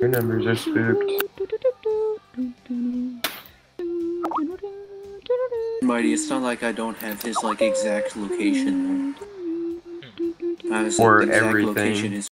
Your numbers are spooked. Mighty, it's not like I don't have his like exact location. Honestly, or Or exact everything. location is